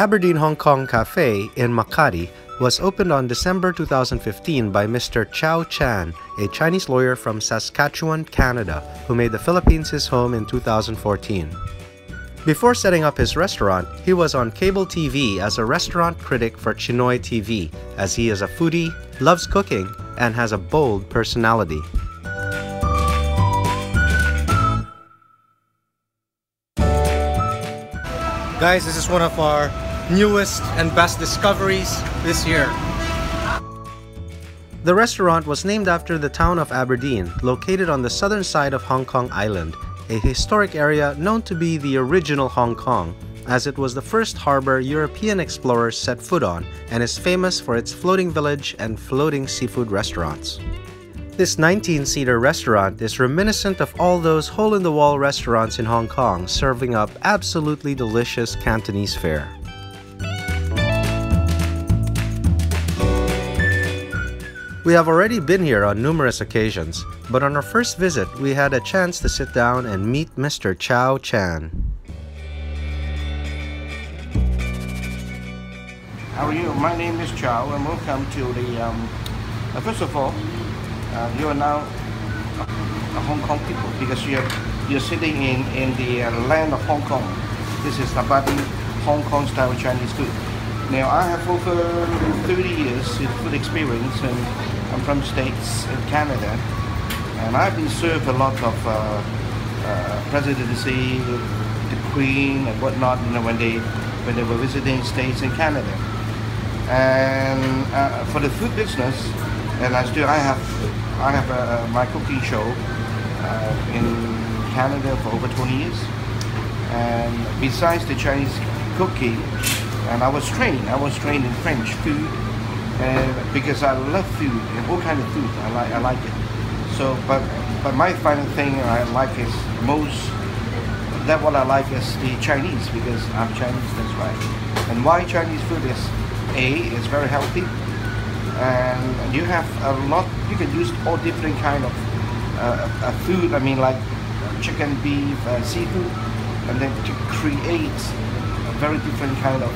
Aberdeen Hong Kong Cafe in Makati was opened on December 2015 by Mr. Chow Chan, a Chinese lawyer from Saskatchewan, Canada, who made the Philippines his home in 2014. Before setting up his restaurant, he was on cable TV as a restaurant critic for Chinoy TV, as he is a foodie, loves cooking, and has a bold personality. Guys, this is one of our newest and best discoveries this year. The restaurant was named after the town of Aberdeen, located on the southern side of Hong Kong Island, a historic area known to be the original Hong Kong, as it was the first harbor European explorers set foot on and is famous for its floating village and floating seafood restaurants. This 19-seater restaurant is reminiscent of all those hole-in-the-wall restaurants in Hong Kong serving up absolutely delicious Cantonese fare. We have already been here on numerous occasions, but on our first visit, we had a chance to sit down and meet Mr. Chow Chan. How are you? My name is Chow and welcome to the, um, uh, first of all, uh, you are now a Hong Kong people because you're, you're sitting in, in the uh, land of Hong Kong. This is Tabati Hong Kong style Chinese food. Now I have over 30 years in food experience and I'm from States in Canada and I've been served a lot of uh, uh, presidency, the Queen and whatnot, you know, when they when they were visiting States in Canada. And uh, for the food business, and I still I have I have a, my cooking show uh, in Canada for over 20 years. And besides the Chinese cooking, and I was trained. I was trained in French food, and because I love food and all kind of food, I like I like it. So, but but my final thing I like is most that what I like is the Chinese because I'm Chinese. That's why. And why Chinese food is a is very healthy and you have a lot you can use all different kind of uh, food i mean like chicken beef uh, seafood and then to create a very different kind of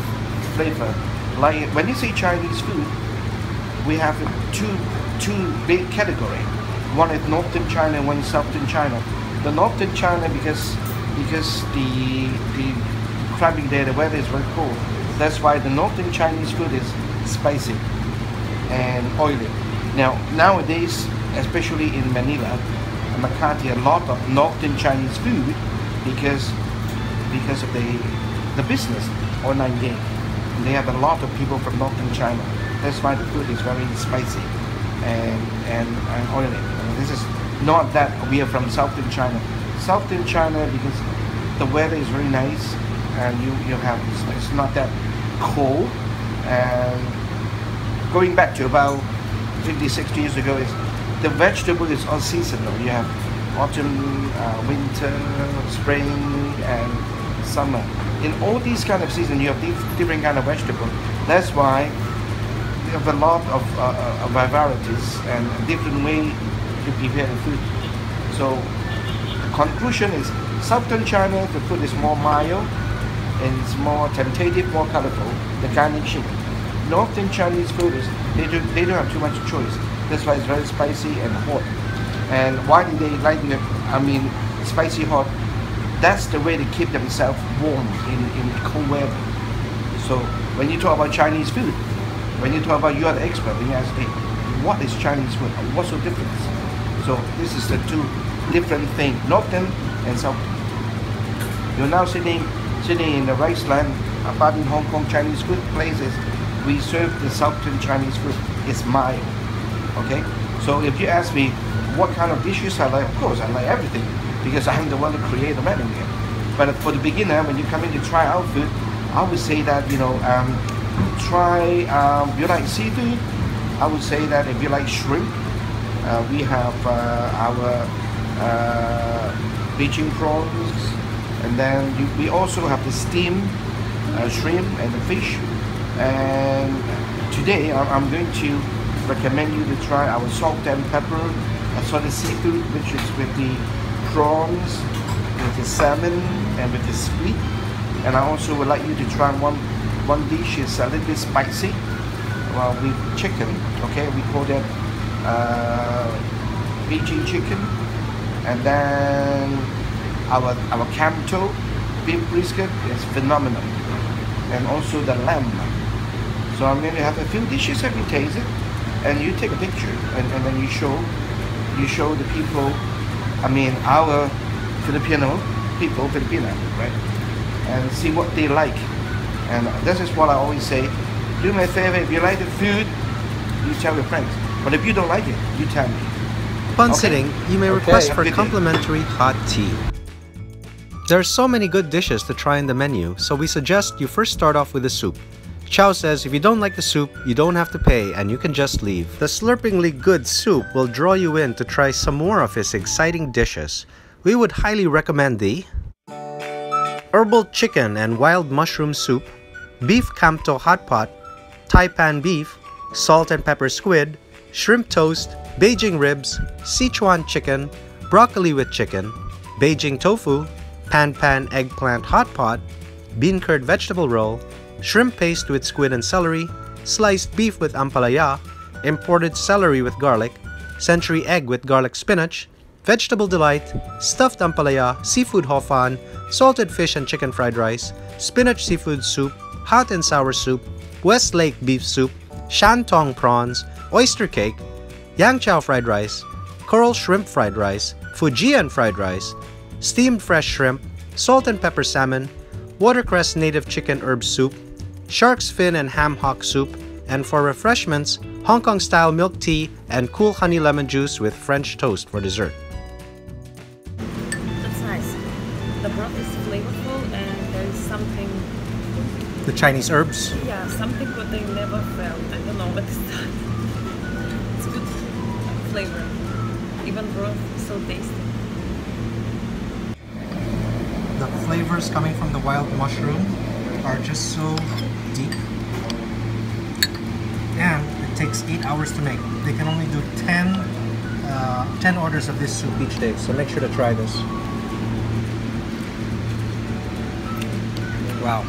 flavor like when you say chinese food we have two two big category one is northern china one is southern china the northern china because because the the crabbing there the weather is very cold that's why the northern chinese food is spicy and oily. Now, nowadays, especially in Manila, Makati, a lot of Northern Chinese food because because of the the business online game. They have a lot of people from Northern China. That's why the food is very spicy and and, and oily. And this is not that we are from Southern China. Southern China because the weather is very nice and you, you have it's not that cold and going back to about 50, 60 years ago, is the vegetable is all seasonal. You have autumn, uh, winter, spring, and summer. In all these kind of seasons, you have different kind of vegetable. That's why have a lot of, uh, uh, varieties and different way to prepare the food. So the conclusion is Southern China, the food is more mild and it's more tentative, more colorful, the garnishing. Northern Chinese food is they do they don't have too much choice. That's why it's very spicy and hot. And why do they like it? I mean, spicy hot. That's the way they keep themselves warm in, in cold weather. So when you talk about Chinese food, when you talk about you are the expert, when you ask, hey, what is Chinese food? What's the difference? So this is the two different things, northern and southern. You're now sitting sitting in the rice land, Aberdeen Hong Kong Chinese food places we serve the Southern Chinese food. It's mild. Okay? So if you ask me what kind of dishes I like, of course I like everything because I'm the one to create the menu here. But for the beginner, when you come in to try our food, I would say that, you know, um, try, um, you like seafood? I would say that if you like shrimp, uh, we have uh, our uh, bleaching prawns, and then you, we also have the steamed uh, shrimp and the fish and today I'm going to recommend you to try our salt and pepper assorted seafood which is with the prawns with the salmon and with the squid and I also would like you to try one one dish is a little bit spicy, well, with chicken. Okay, we call that uh, Beijing chicken, and then our our Camto beef brisket is phenomenal, and also the lamb. So I'm going to have a few dishes that we taste and you take a picture, and, and then you show you show the people. I mean, our Filipino people, Filipino, right? And see what they like. And this is what I always say. Do me a favor, if you like the food, you tell your friends. But if you don't like it, you tell me. Upon Okay. sitting, you may Okay, request for complimentary hot tea. There are so many good dishes to try in the menu, so we suggest you first start off with the soup. Chow says if you don't like the soup, you don't have to pay and you can just leave. The slurpingly good soup will draw you in to try some more of his exciting dishes. We would highly recommend the herbal chicken and wild mushroom soup, beef camto hot pot, Tai Pan beef, salt and pepper squid, shrimp toast, Beijing ribs, Sichuan chicken, broccoli with chicken, Beijing tofu, pan pan eggplant hot pot, bean curd vegetable roll, shrimp paste with squid and celery, sliced beef with ampalaya, imported celery with garlic, century egg with garlic spinach, vegetable delight, stuffed ampalaya, seafood hofan, salted fish and chicken fried rice, spinach seafood soup, hot and sour soup, West Lake beef soup, shantung prawns, oyster cake, yang chow fried rice, coral shrimp fried rice, Fujian fried rice, steamed fresh shrimp, salt and pepper salmon, watercress native chicken herb soup, shark's fin and ham hock soup, and for refreshments, Hong Kong style milk tea and cool honey lemon juice with French toast for dessert. Chinese herbs. yeah, something what I never felt. I don't know what is that. It's good flavor. Even broth is so tasty. The flavors coming from the wild mushroom are just so deep. And it takes 8 hours to make. They can only do 10, uh, 10 orders of this soup each day, so make sure to try this. Wow.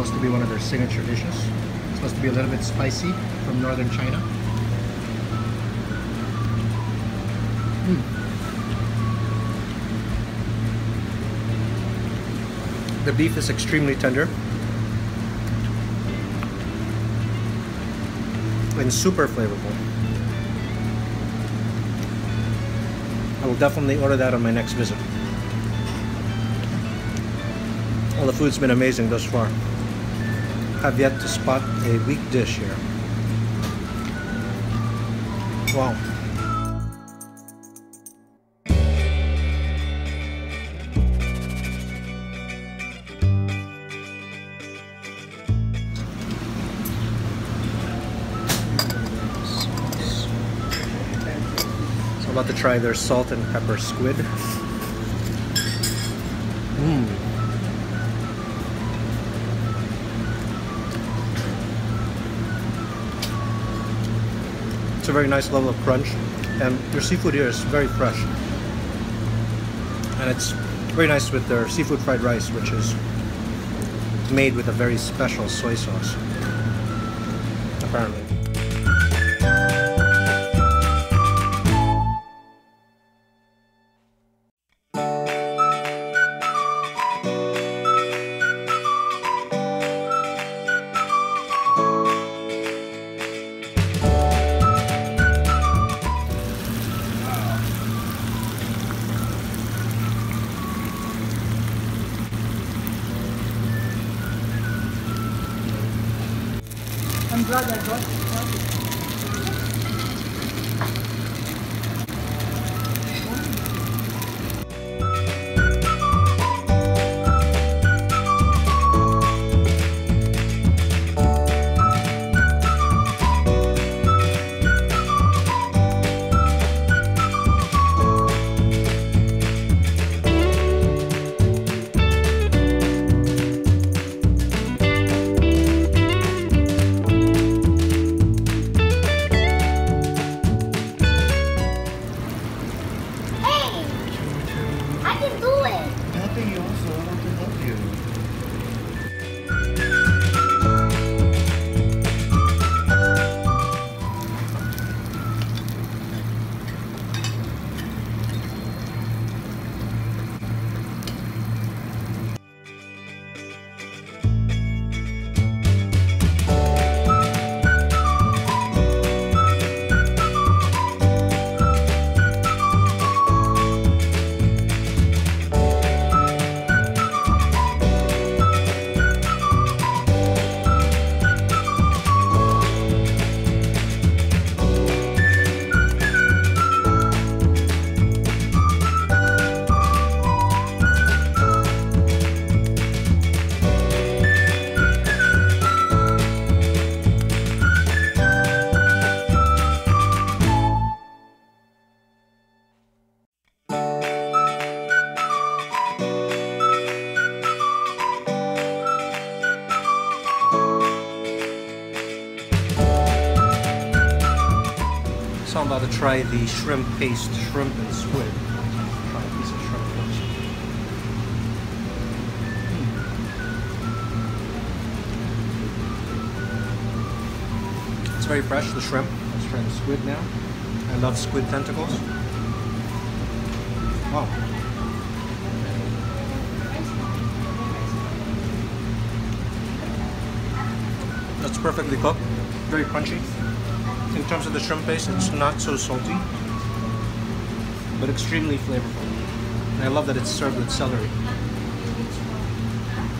Supposed to be one of their signature dishes. It's supposed to be a little bit spicy from northern China. Mm. The beef is extremely tender and super flavorful. I will definitely order that on my next visit. Well, the food's been amazing thus far. Have yet to spot a weak dish here. Wow. So I'm about to try their salt and pepper squid. A very nice level of crunch, and their seafood here is very fresh. And it's very nice with their seafood fried rice, which is made with a very special soy sauce. Apparently. Try the shrimp paste, shrimp and squid. Try a piece of shrimp first. It's very fresh, the shrimp. Let's try the squid now. I love squid tentacles. Wow. That's perfectly cooked, very crunchy. In terms of the shrimp paste, it's not so salty, but extremely flavorful. And I love that it's served with celery.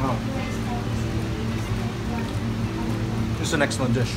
Wow. It's an excellent dish.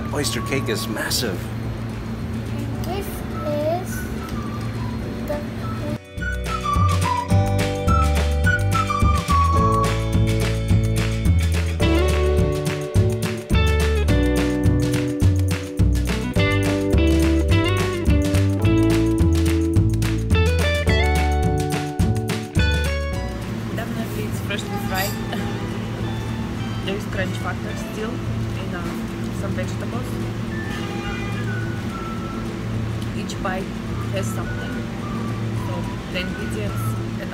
That oyster cake is massive.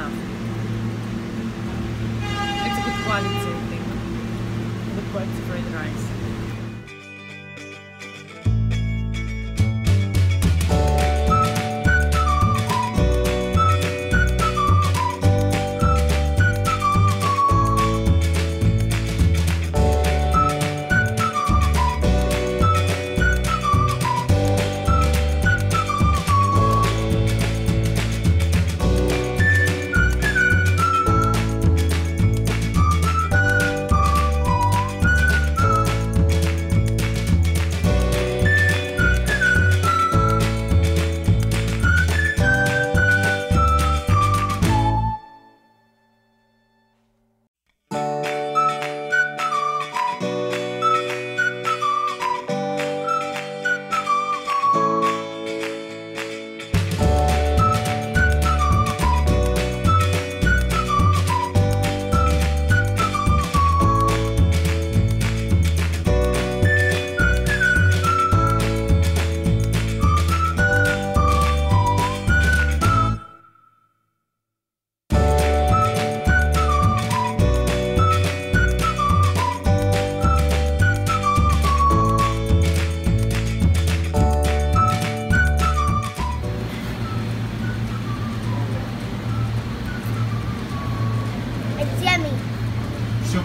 Enough. It's a good quality, I think. Good quality rice.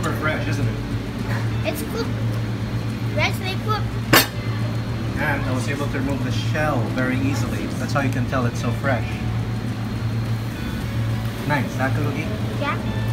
Super fresh, isn't it? It's cooked. Freshly cooked. And I was able to remove the shell very easily. That's how you can tell it's so fresh. Nice, huh? Yeah.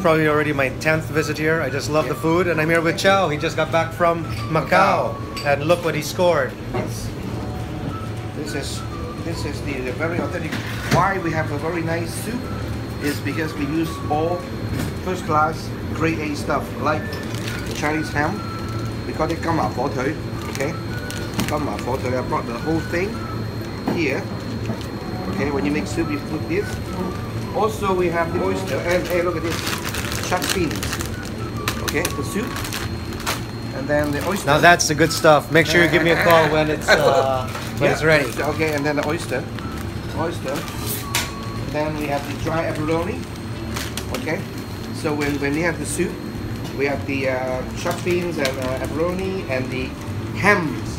Probably already my 10th visit here. I just love the food. And I'm here with Chow. He just got back from Macau. And look what he scored. Yes. This is this is the, the very authentic. Why we have a very nice soup is because we use all first class grade A stuff like the Chinese ham. We call it gamma fortui. Okay, gamma fortui. I brought the whole thing here. Okay, when you make soup, you put this. Also, we have the oyster. And hey, look at this, shark fins. Okay, the soup. And then the oyster. Now that's the good stuff. Make sure you give me a call when it's uh, when it's ready. Okay, and then the oyster. Oyster. Then we have the dry abalone. Okay. So when, when we have the soup, we have the uh, shark fins and uh, abalone and the hams.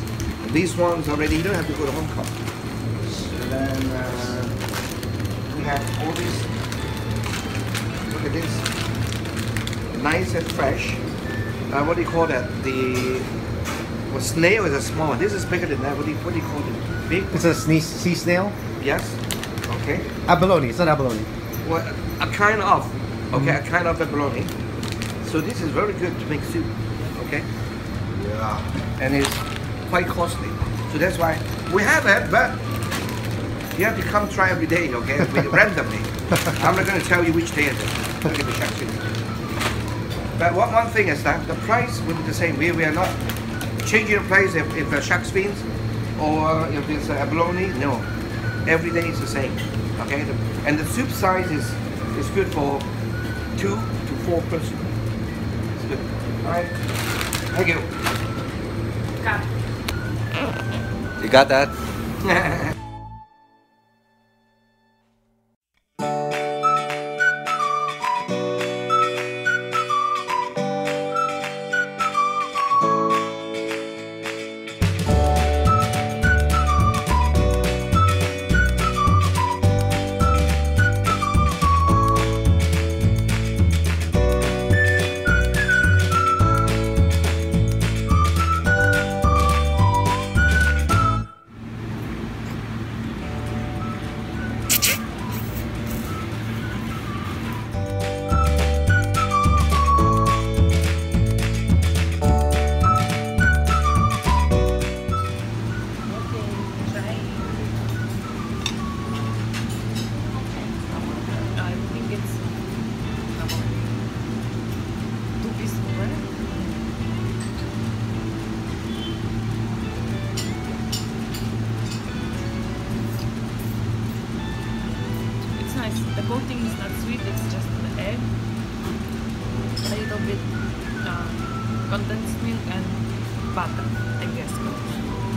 These ones already, you don't have to go to Hong Kong. So then uh, we have all these. Look at this. Nice and fresh. Uh, what do you call that? The well, snail is a small one. This is bigger than that. What do you, what do you call it? Big? It's a sne- sea snail. Yes. Okay. Abalone. It's not abalone. Well, a kind of. Okay, a kind of abalone. So this is very good to make soup. Okay. Yeah. And it's quite costly. So that's why we have it, but you have to come try every day. Okay, randomly. I'm not going to tell you which day it is. Look at the fin. But one, one thing is that the price will be the same. We, we are not changing the price if, if the shark fins or if it's abalone. No, every day is the same. Okay, the, and the soup size is is good for two to four person. It's good. All right. Thank you. Cut. You got that?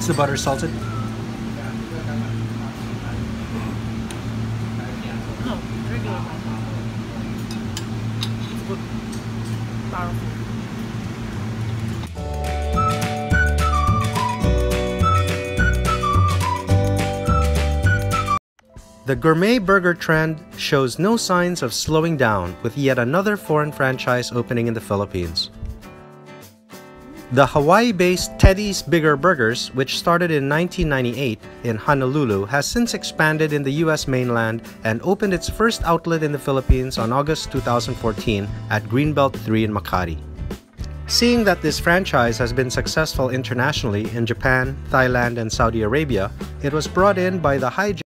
Is the butter salted? No, regular. The gourmet burger trend shows no signs of slowing down with yet another foreign franchise opening in the Philippines. The Hawaii-based Teddy's Bigger Burgers, which started in 1998 in Honolulu, has since expanded in the US mainland and opened its first outlet in the Philippines on August 2014 at Greenbelt 3 in Makati. Seeing that this franchise has been successful internationally in Japan, Thailand, and Saudi Arabia, it was brought in by the high